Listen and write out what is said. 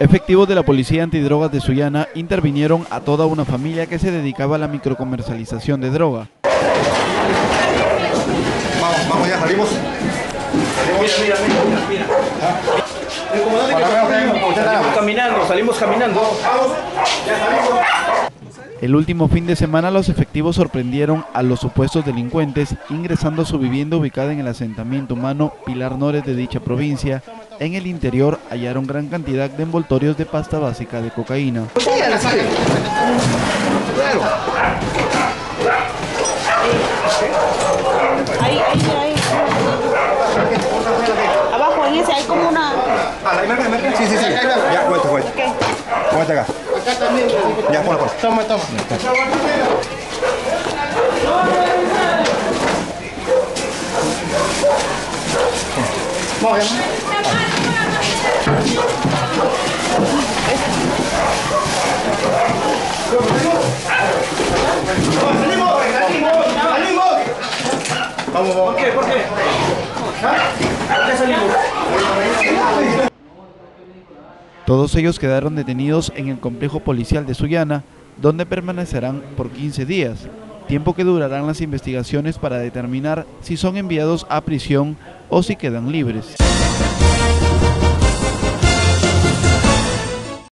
Efectivos de la Policía Antidrogas de Sullana intervinieron a toda una familia que se dedicaba a la microcomercialización de droga. Vamos, vamos, ya salimos. Mira, mira, mira, mira. Salimos caminando, salimos caminando. El último fin de semana los efectivos sorprendieron a los supuestos delincuentes ingresando a su vivienda ubicada en el asentamiento humano Pilar Nores de dicha provincia. En el interior hallaron gran cantidad de envoltorios de pasta básica de cocaína. Ahí, ahí, ahí. Abajo en ese hay como una. Sí, sí, sí. Ya, cuenta, cuenta. Cuenta acá. Ya, ponla, ponla. Toma, toma. ¿Por qué? ¿Por qué? ¿Por qué salimos? Todos ellos quedaron detenidos en el complejo policial de Sullana, donde permanecerán por 15 días, tiempo que durarán las investigaciones para determinar si son enviados a prisión o si quedan libres.